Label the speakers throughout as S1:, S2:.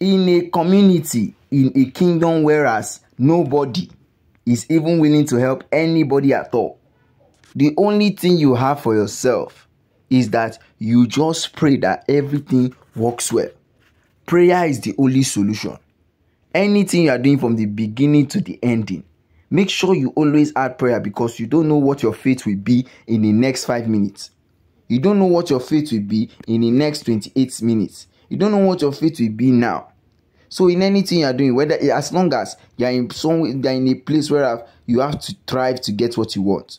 S1: in a community in a kingdom whereas nobody is even willing to help anybody at all. The only thing you have for yourself is that you just pray that everything works well. Prayer is the only solution. Anything you are doing from the beginning to the ending make sure you always add prayer because you don't know what your faith will be in the next five minutes. You don't know what your faith will be in the next 28 minutes you don't know what your faith will be now. So in anything you are doing whether as long as you are in some you are in a place where you have to thrive to get what you want.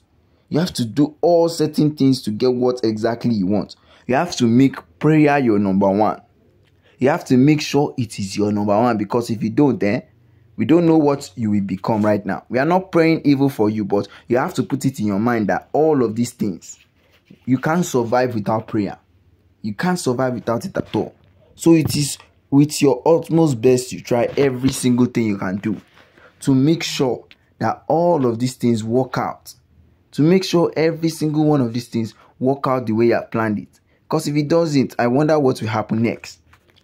S1: You have to do all certain things to get what exactly you want. You have to make prayer your number one. You have to make sure it is your number one because if you don't then we don't know what you will become right now. We are not praying evil for you but you have to put it in your mind that all of these things you can't survive without prayer. You can't survive without it at all so it is with your utmost best you try every single thing you can do to make sure that all of these things work out. To make sure every single one of these things work out the way you have planned it. Because if it doesn't i wonder what will happen next.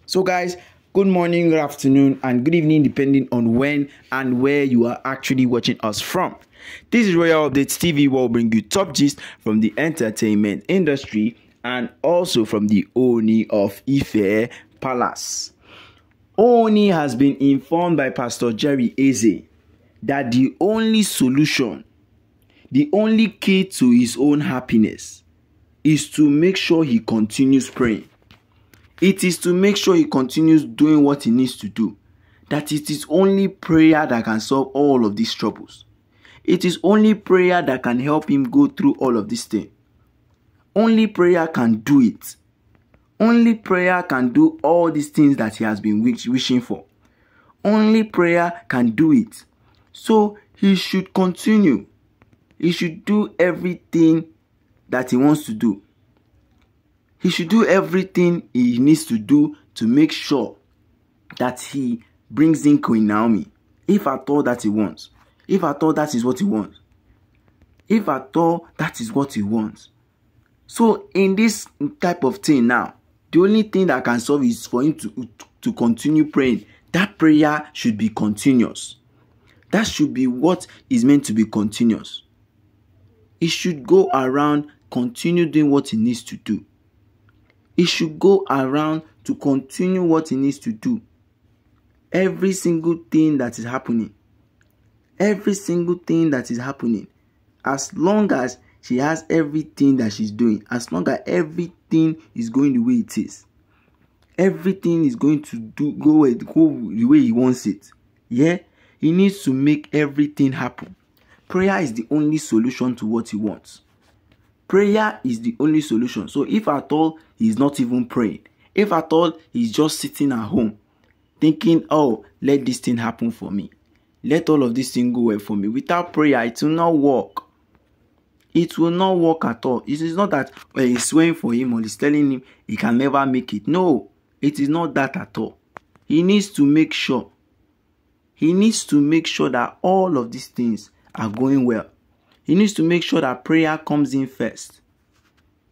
S1: So guys good morning good afternoon and good evening depending on when and where you are actually watching us from. This is royal updates tv where will bring you top gist from the entertainment industry and also from the ooni of ife palace ooni has been informed by pastor jerry eze that the only solution the only key to his own happiness is to make sure he continues praying it is to make sure he continues doing what he needs to do. That it is only prayer that can solve all of these troubles. It is only prayer that can help him go through all of these things. Only prayer can do it. Only prayer can do all these things that he has been wish wishing for. Only prayer can do it. So he should continue. He should do everything that he wants to do he should do everything he needs to do to make sure that he brings in Queen Naomi. If at all that he wants. If at all that is what he wants. If at all that is what he wants. So in this type of thing now, the only thing that can solve is for him to, to continue praying. That prayer should be continuous. That should be what is meant to be continuous. He should go around, continue doing what he needs to do he should go around to continue what he needs to do every single thing that is happening every single thing that is happening as long as she has everything that she's doing as long as everything is going the way it is. Everything is going to do go, go the way he wants it. Yeah? He needs to make everything happen. Prayer is the only solution to what he wants. Prayer is the only solution. So if at all he's not even praying. If at all he's just sitting at home thinking oh let this thing happen for me. Let all of this thing go well for me. Without prayer it will not work it will not work at all it is not that well, he's swearing for him or he's telling him he can never make it no it is not that at all he needs to make sure he needs to make sure that all of these things are going well he needs to make sure that prayer comes in first.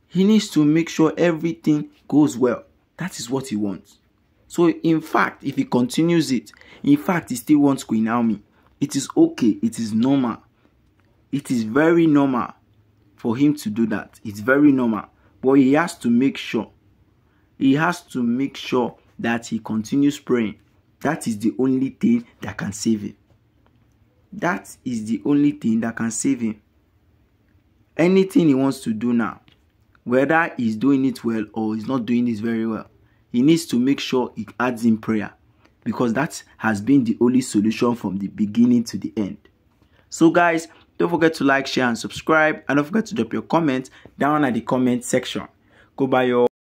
S1: He needs to make sure everything goes well. That is what he wants. So, in fact, if he continues it, in fact, he still wants Queen Naomi. It is okay. It is normal. It is very normal for him to do that. It's very normal. But he has to make sure. He has to make sure that he continues praying. That is the only thing that can save him. That is the only thing that can save him. Anything he wants to do now, whether he's doing it well or he's not doing it very well, he needs to make sure he adds in prayer because that has been the only solution from the beginning to the end. So guys, don't forget to like, share and subscribe and don't forget to drop your comment down at the comment section. Go buy your